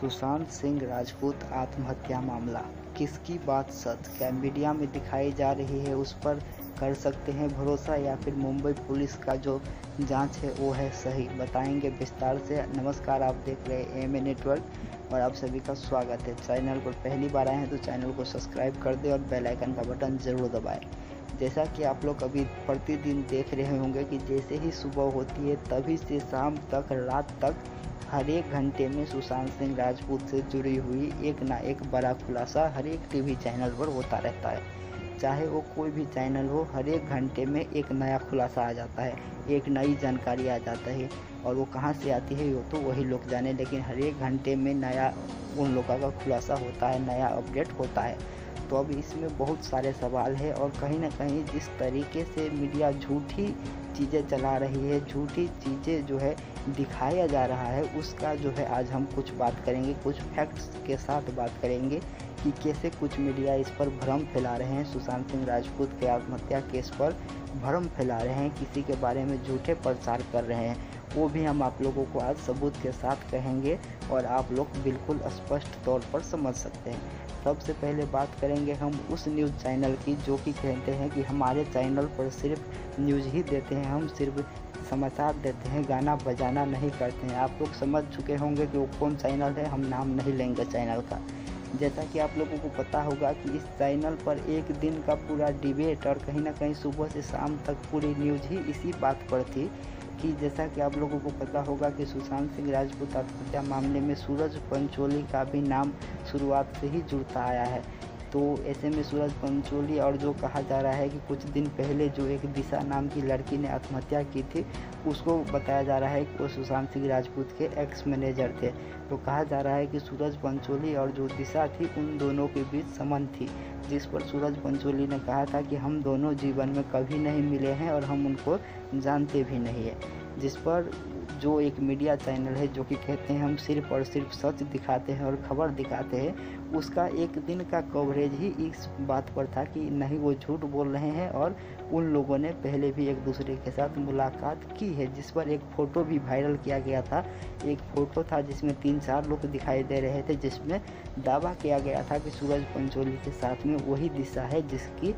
सुशांत सिंह राजपूत आत्महत्या मामला। किसकी बात सच? क्या मीडिया में दिखाई जा रही है उस पर कर सकते हैं भरोसा या फिर मुंबई पुलिस का जो जाँच है वो है सही? बताएँगे विस्तार से। नमस्कार, आप देख रहे हैं एम ए नेटवर्क और आप सभी का स्वागत है। चैनल पर पहली बार आए हैं तो चैनल को सब्सक्राइब कर दें और बेल आइकन का बटन ज़रूर दबाएँ। जैसा कि आप लोग अभी प्रतिदिन देख रहे होंगे कि जैसे ही सुबह होती है, तभी से शाम तक, रात तक हर एक घंटे में सुशांत सिंह राजपूत से जुड़ी हुई एक ना एक बड़ा खुलासा हर एक टीवी चैनल पर होता रहता है। चाहे वो कोई भी चैनल हो, हर एक घंटे में एक नया खुलासा आ जाता है, एक नई जानकारी आ जाता है और वो कहाँ से आती है, वो तो वही लोग जाने, लेकिन हर एक घंटे में नया उन लोगों का खुलासा होता है, नया अपडेट होता है। तो अब इसमें बहुत सारे सवाल है और कहीं ना कहीं जिस तरीके से मीडिया झूठी चीज़ें चला रही है, झूठी चीज़ें जो है दिखाया जा रहा है, उसका जो है आज हम कुछ बात करेंगे, कुछ फैक्ट्स के साथ बात करेंगे कि कैसे कुछ मीडिया इस पर भ्रम फैला रहे हैं। सुशांत सिंह राजपूत के आत्महत्या केस पर भ्रम फैला रहे हैं, किसी के बारे में झूठे प्रचार कर रहे हैं। वो भी हम आप लोगों को आज सबूत के साथ कहेंगे और आप लोग बिल्कुल स्पष्ट तौर पर समझ सकते हैं। सबसे पहले बात करेंगे हम उस न्यूज़ चैनल की, जो कि कहते हैं कि हमारे चैनल पर सिर्फ़ न्यूज़ ही देते हैं, हम सिर्फ़ समाचार देते हैं, गाना बजाना नहीं करते हैं। आप लोग समझ चुके होंगे कि वो कौन चैनल है, हम नाम नहीं लेंगे चैनल का। जैसा कि आप लोगों को पता होगा कि इस चैनल पर एक दिन का पूरा डिबेट और कहीं ना कहीं सुबह से शाम तक पूरी न्यूज़ ही इसी बात पर थी। कि जैसा कि आप लोगों को पता होगा कि सुशांत सिंह राजपूत आत्महत्या मामले में सूरज पंचोली का भी नाम शुरुआत से ही जुड़ता आया है। तो ऐसे में सूरज पंचोली और जो कहा जा रहा है कि कुछ दिन पहले जो एक दिशा नाम की लड़की ने आत्महत्या की थी, उसको बताया जा रहा है कि वो सुशांत सिंह राजपूत के एक्स मैनेजर थे। तो कहा जा रहा है कि सूरज पंचोली और जो दिशा थी, उन दोनों के बीच संबंध थी, जिस पर सूरज पंचोली ने कहा था कि हम दोनों जीवन में कभी नहीं मिले हैं और हम उनको जानते भी नहीं है। जिस पर जो एक मीडिया चैनल है जो कि कहते हैं हम सिर्फ़ और सिर्फ़ सच दिखाते हैं और खबर दिखाते हैं उसका एक दिन का कवरेज ही इस बात पर था कि नहीं, वो झूठ बोल रहे हैं और उन लोगों ने पहले भी एक दूसरे के साथ मुलाकात की है, जिस पर एक फ़ोटो भी वायरल किया गया था। एक फ़ोटो था जिसमें तीन चार लोग दिखाई दे रहे थे, जिसमें दावा किया गया था कि सूरज पंचोली के साथ में वही दिशा है जिसकी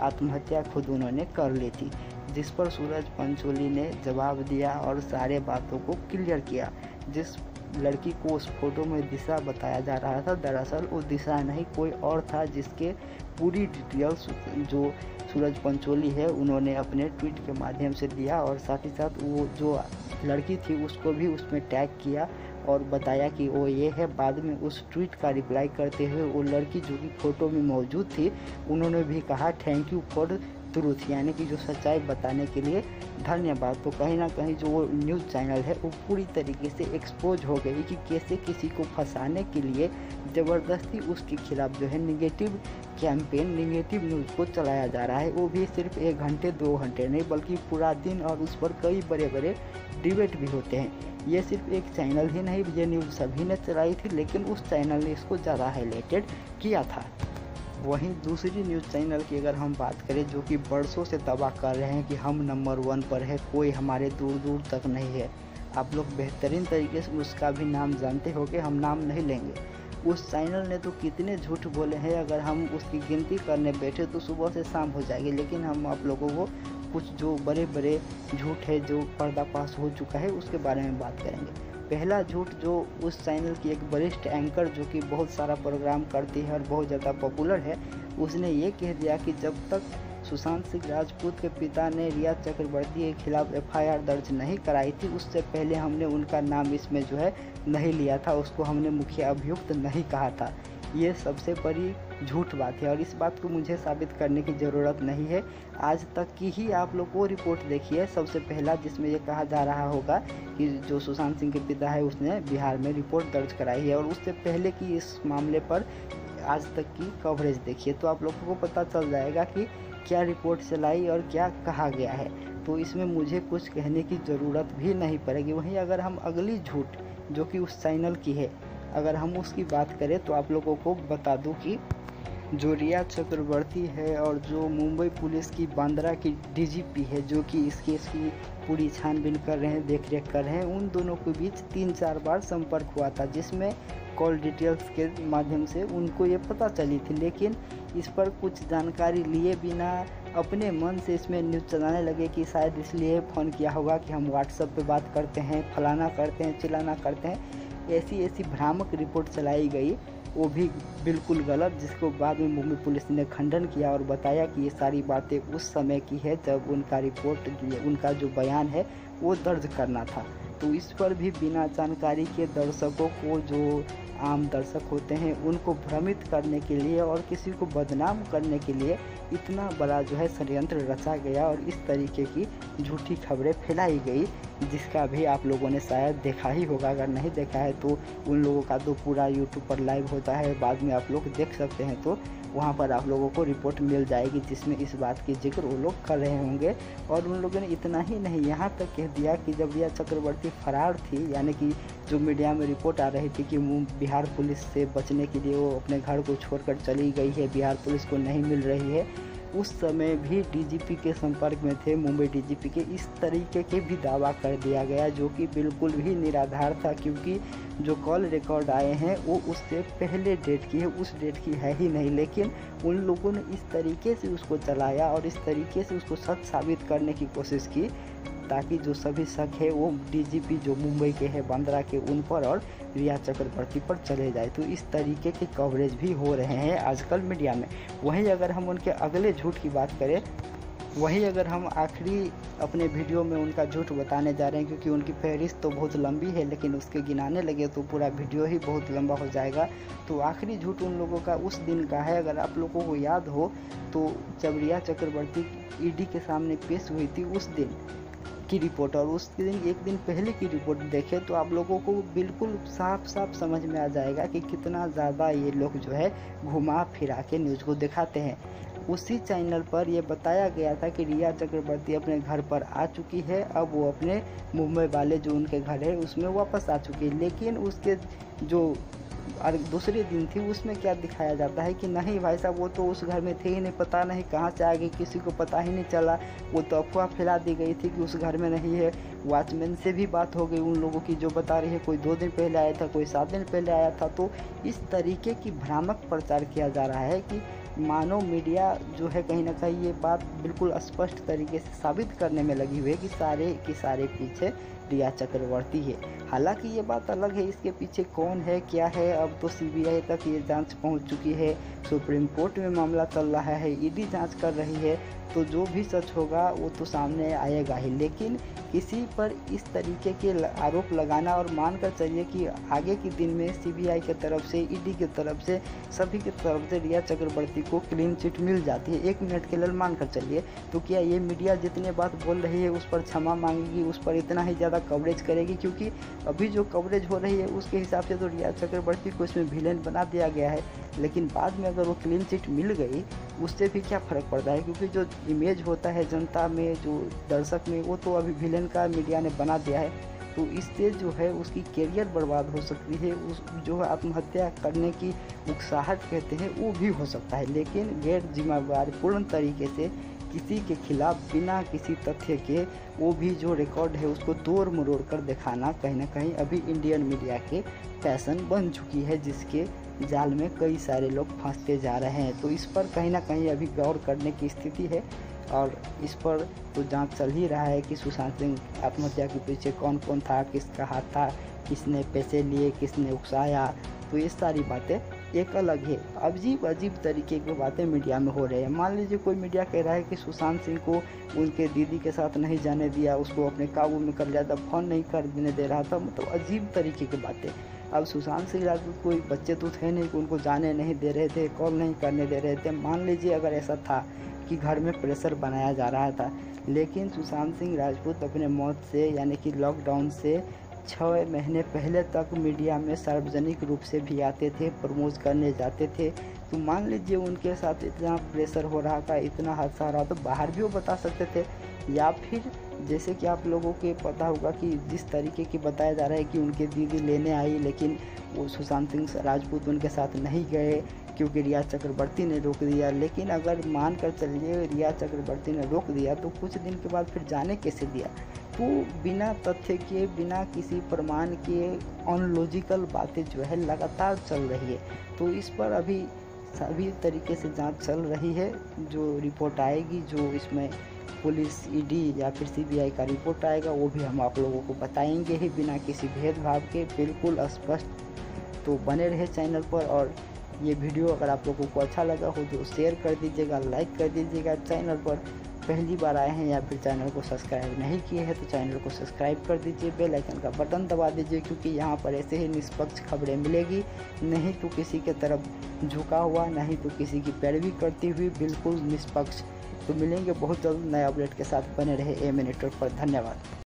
आत्महत्या खुद उन्होंने कर ली थी, जिस पर सूरज पंचोली ने जवाब दिया और सारे बातों को क्लियर किया, जिस लड़की को उस फ़ोटो में दिशा बताया जा रहा था। दरअसल, वो दिशा नहीं, कोई और था जिसके पूरी डिटेल्स जो सूरज पंचोली है, उन्होंने अपने ट्वीट के माध्यम से दिया और साथ ही साथ वो जो लड़की थी, उसको भी उसमें टैग किया और बताया कि वो ये है। बाद में उस ट्वीट का रिप्लाई करते हुए वो लड़की जो कि फ़ोटो में मौजूद थी, उन्होंने भी कहा थैंक यू फॉर ट्रूथ यानी कि जो सच्चाई बताने के लिए धन्यवाद। तो कहीं ना कहीं जो वो न्यूज़ चैनल है, वो पूरी तरीके से एक्सपोज हो गई कि कैसे किसी को फंसाने के लिए ज़बरदस्ती उसके खिलाफ जो है निगेटिव कैंपेन निगेटिव न्यूज़ को चलाया जा रहा है। वो भी सिर्फ़ एक घंटे, दो घंटे नहीं, बल्कि पूरा दिन और उस पर कई बड़े बड़े डिबेट भी होते हैं। ये सिर्फ़ एक चैनल ही नहीं, ये न्यूज़ सभी ने चलाई थी, लेकिन उस चैनल ने इसको ज़्यादा हाईलाइटेड किया था। वहीं दूसरी न्यूज़ चैनल की अगर हम बात करें, जो कि बरसों से दवा कर रहे हैं कि हम नंबर वन पर है, कोई हमारे दूर दूर तक नहीं है। आप लोग बेहतरीन तरीके से उसका भी नाम जानते हो कि हम नाम नहीं लेंगे। उस चैनल ने तो कितने झूठ बोले हैं, अगर हम उसकी गिनती करने बैठे तो सुबह से शाम हो जाएगी, लेकिन हम आप लोगों को कुछ जो बड़े बड़े झूठ है, जो पर्दापाश हो चुका है, उसके बारे में बात करेंगे। पहला झूठ जो उस चैनल की एक वरिष्ठ एंकर जो कि बहुत सारा प्रोग्राम करती है और बहुत ज़्यादा पॉपुलर है, उसने ये कह दिया कि जब तक सुशांत सिंह राजपूत के पिता ने रिया चक्रवर्ती के खिलाफ एफआईआर दर्ज नहीं कराई थी, उससे पहले हमने उनका नाम इसमें जो है नहीं लिया था, उसको हमने मुख्य अभियुक्त नहीं कहा था। ये सबसे बड़ी झूठ बात है और इस बात को मुझे साबित करने की ज़रूरत नहीं है। आज तक की ही आप लोग वो रिपोर्ट देखी है। सबसे पहला जिसमें ये कहा जा रहा होगा कि जो सुशांत सिंह के पिता है, उसने बिहार में रिपोर्ट दर्ज कराई है और उससे पहले की इस मामले पर आज तक की कवरेज देखिए तो आप लोगों को पता चल जाएगा कि क्या रिपोर्ट चलाई और क्या कहा गया है। तो इसमें मुझे कुछ कहने की ज़रूरत भी नहीं पड़ेगी। वहीं अगर हम अगली झूठ जो कि उस चैनल की है अगर हम उसकी बात करें तो आप लोगों को बता दूँ कि जो रिया चक्रवर्ती है और जो मुंबई पुलिस की बांद्रा की डीजीपी है, जो कि इस केस की पूरी छानबीन कर रहे हैं देख रेख कर रहे हैं, उन दोनों के बीच तीन चार बार संपर्क हुआ था, जिसमें कॉल डिटेल्स के माध्यम से उनको ये पता चली थी। लेकिन इस पर कुछ जानकारी लिए बिना अपने मन से इसमें न्यूज़ चलाने लगे कि शायद इसलिए फ़ोन किया होगा कि हम व्हाट्सएप पे बात करते हैं, फलाना करते हैं, चिलाना करते हैं। ऐसी ऐसी भ्रामक रिपोर्ट चलाई गई, वो भी बिल्कुल गलत, जिसको बाद में मुंबई पुलिस ने खंडन किया और बताया कि ये सारी बातें उस समय की है जब उनका रिपोर्ट उनका जो बयान है, वो दर्ज करना था। तो इस पर भी बिना जानकारी के दर्शकों को जो आम दर्शक होते हैं, उनको भ्रमित करने के लिए और किसी को बदनाम करने के लिए इतना बड़ा जो है षडयंत्र रचा गया और इस तरीके की झूठी खबरें फैलाई गई जिसका भी आप लोगों ने शायद देखा ही होगा, अगर नहीं देखा है तो उन लोगों का तो पूरा यूट्यूब पर लाइव होता है, बाद में आप लोग देख सकते हैं तो वहाँ पर आप लोगों को रिपोर्ट मिल जाएगी जिसमें इस बात की ज़िक्र वो लोग कर रहे होंगे। और उन लोगों ने इतना ही नहीं, यहाँ तक कह दिया कि जब रिया चक्रवर्ती फरार थी, यानी कि जो मीडिया में रिपोर्ट आ रही थी कि बिहार पुलिस से बचने के लिए वो अपने घर को छोड़कर चली गई है, बिहार पुलिस को नहीं मिल रही है उस समय भी डीजीपी के संपर्क में थे, मुंबई डीजीपी के। इस तरीके के भी दावा कर दिया गया, जो कि बिल्कुल भी निराधार था, क्योंकि जो कॉल रिकॉर्ड आए हैं, वो उससे पहले डेट की है, उस डेट की है ही नहीं। लेकिन उन लोगों ने इस तरीके से उसको चलाया और इस तरीके से उसको सच साबित करने की कोशिश की। ताकि जो सभी शक है वो डीजीपी जो मुंबई के हैं, बांद्रा के, उन पर और रिया चक्रवर्ती पर चले जाए। तो इस तरीके के कवरेज भी हो रहे हैं आजकल मीडिया में। वहीं अगर हम उनके अगले झूठ की बात करें, वहीं अगर हम आखिरी अपने वीडियो में उनका झूठ बताने जा रहे हैं, क्योंकि उनकी फहरिस्त तो बहुत लंबी है, लेकिन उसके गिनाने लगे तो पूरा वीडियो ही बहुत लंबा हो जाएगा। तो आखिरी झूठ उन लोगों का उस दिन का है, अगर आप लोगों को याद हो तो जब रिया चक्रवर्ती ईडी के सामने पेश हुई थी उस दिन की रिपोर्ट और उस दिन, एक दिन पहले की रिपोर्ट देखें तो आप लोगों को बिल्कुल साफ़ साफ़ समझ में आ जाएगा कि कितना ज़्यादा ये लोग जो है घुमा फिरा के न्यूज़ को दिखाते हैं। उसी चैनल पर यह बताया गया था कि रिया चक्रवर्ती अपने घर पर आ चुकी है। अब वो अपने मुंबई वाले जो उनके घर है, उसमें वापस आ चुकी है। लेकिन उसके जो और दूसरे दिन थी, उसमें क्या दिखाया जाता है कि नहीं भाई साहब, वो तो उस घर में थे ही नहीं, पता नहीं कहाँ से आ गई किसी को पता ही नहीं चला। वो तो अफवाह फैला दी गई थी कि उस घर में नहीं है। वॉचमैन से भी बात हो गई उन लोगों की जो बता रही है, कोई दो दिन पहले आया था, कोई सात दिन पहले आया था। तो इस तरीके की भ्रामक प्रचार किया जा रहा है कि मानो मीडिया जो है कहीं ना कहीं ये बात बिल्कुल स्पष्ट तरीके से साबित करने में लगी हुई है कि सारे के सारे पीछे रिया चक्रवर्ती है। हालाँकि ये बात अलग है, इसके पीछे कौन है, क्या है, अब तो सीबीआई तक ये जाँच पहुँच चुकी है। सुप्रीम कोर्ट में मामला चल रहा है ईडी जाँच कर रही है तो जो भी सच होगा वो तो सामने आएगा ही। लेकिन किसी पर इस तरीके के आरोप लगाना और मान कर चलिए कि आगे के दिन में सीबीआई की तरफ़ से ईडी की तरफ़ से, सभी की तरफ़ से रिया चक्रवर्ती को क्लीन चिट मिल जाती है। एक मिनट के लिए मान कर चलिए। तो क्या ये मीडिया जितने बात बोल रही है, उस पर क्षमा मांगेगी, उस पर इतना ही ज़्यादा कवरेज करेगी? क्योंकि अभी जो कवरेज हो रही है, उसके हिसाब से तो रिया चक्रवर्ती को इसमें विलेन बना दिया गया है। लेकिन बाद में अगर वो क्लीन चिट मिल गई, उससे भी क्या फ़र्क पड़ता है? क्योंकि जो इमेज होता है जनता में, जो दर्शक में, वो तो अभी विलेन का मीडिया ने बना दिया है। तो इससे जो है उसकी करियर बर्बाद हो सकती है, उस जो है आत्महत्या करने की उकसाहट कहते हैं, वो भी हो सकता है। लेकिन गैर जिम्मेवार, पूर्ण तरीके से किसी के खिलाफ, बिना किसी तथ्य के वो भी जो रिकॉर्ड है, उसको तोड़ मरोड़ कर दिखाना कहीं ना कहीं अभी इंडियन मीडिया के फ़ैशन बन चुकी है, जिसके जाल में कई सारे लोग फंसते जा रहे हैं। तो इस पर कहीं ना कहीं अभी गौर करने की स्थिति है। और इस पर तो जाँच चल ही रहा है कि सुशांत सिंह आत्महत्या के पीछे कौन कौन था, किसका हाथ था, किसने पैसे लिए, किसने उकसाया। तो ये सारी बातें एक अलग है। अजीब अजीब तरीके की बातें मीडिया में हो रहे हैं। मान लीजिए कोई मीडिया कह रहा है कि सुशांत सिंह को उनके दीदी के साथ नहीं जाने दिया, उसको अपने काबू में कर लिया था फ़ोन नहीं कर देने दे रहा था मतलब अजीब तरीके की बातें। अब सुशांत सिंह राजपूत कोई बच्चे तो थे नहीं कि उनको जाने नहीं दे रहे थे, कॉल नहीं करने दे रहे थे। मान लीजिए अगर ऐसा था कि घर में प्रेशर बनाया जा रहा था। लेकिन सुशांत सिंह राजपूत अपने मौत से, यानी कि लॉकडाउन से छः महीने पहले तक मीडिया में सार्वजनिक रूप से भी आते थे, प्रमोट करने जाते थे। तो मान लीजिए उनके साथ इतना प्रेशर हो रहा था, इतना हादसा हो रहा था बाहर भी वो बता सकते थे। या फिर जैसे कि आप लोगों के पता होगा कि जिस तरीके की बताया जा रहा है कि उनके दीदी लेने आई, लेकिन वो सुशांत सिंह राजपूत उनके साथ नहीं गए। क्योंकि रिया चक्रवर्ती ने रोक दिया। लेकिन अगर मान कर चलिए, रिया चक्रवर्ती ने रोक दिया तो कुछ दिन के बाद फिर जाने कैसे दिया? तो बिना तथ्य के बिना किसी प्रमाण के अनलॉजिकल बातें जो है लगातार चल रही है। तो इस पर अभी सभी तरीके से जाँच चल रही है। जो रिपोर्ट आएगी, जो इसमें पुलिस, ईडी या फिर सीबीआई का रिपोर्ट आएगा, वो भी हम आप लोगों को बताएँगे ही बिना किसी भेदभाव के। बिल्कुल स्पष्ट तो बने रहे चैनल पर और ये वीडियो अगर आप लोगों को अच्छा लगा हो तो शेयर कर दीजिएगा लाइक कर दीजिएगा। चैनल पर पहली बार आए हैं या फिर चैनल को सब्सक्राइब नहीं किए हैं तो चैनल को सब्सक्राइब कर दीजिए बेल आइकन का बटन दबा दीजिए क्योंकि यहाँ पर ऐसे ही निष्पक्ष खबरें मिलेगी। नहीं तो किसी के तरफ़ झुका हुआ, नहीं तो किसी की पैरवी करती हुई बिल्कुल निष्पक्ष। तो मिलेंगे बहुत जल्द नए अपडेट के साथ। बने रहे ए मिनट पर। धन्यवाद।